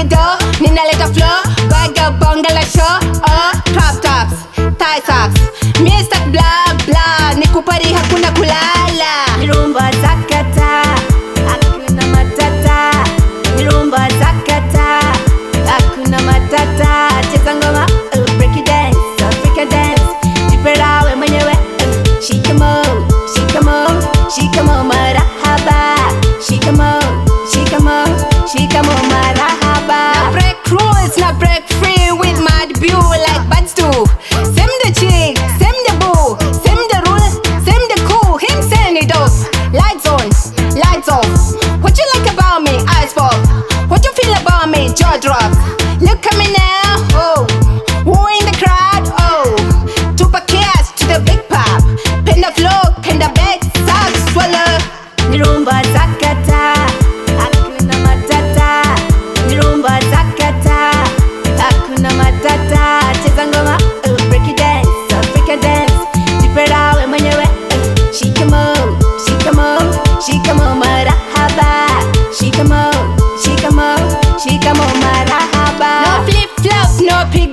it up, Nina let flow, bag up, bungle a show.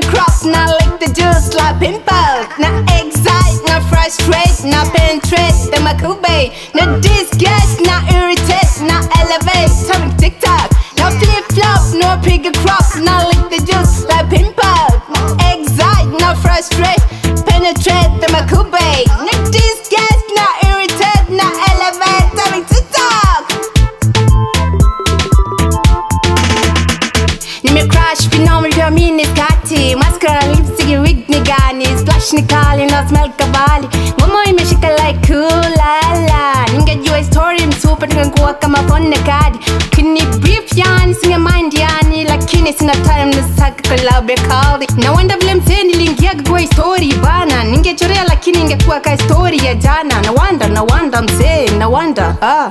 na cross, na lick the juice like pimple Na excite, na frustrate, na penetrate The macube. na disgust, na irritate, na elevate Time tick tock, na flip flop, no pick a cross Na lick the juice like pimple Na excite, na frustrate, penetrate the makube kali na smell kabali Momo imeshika like ulala Ningejua story msupa tungekuwa kama phone kadi Kini brief yani singe mind yani Lakini sina time saka collab ya kali Na wanda vile mzee lingia kwa story bana Ningechorea lakini ingekuwa ka story ya jana Na wanda na wanda mse, na wanda ah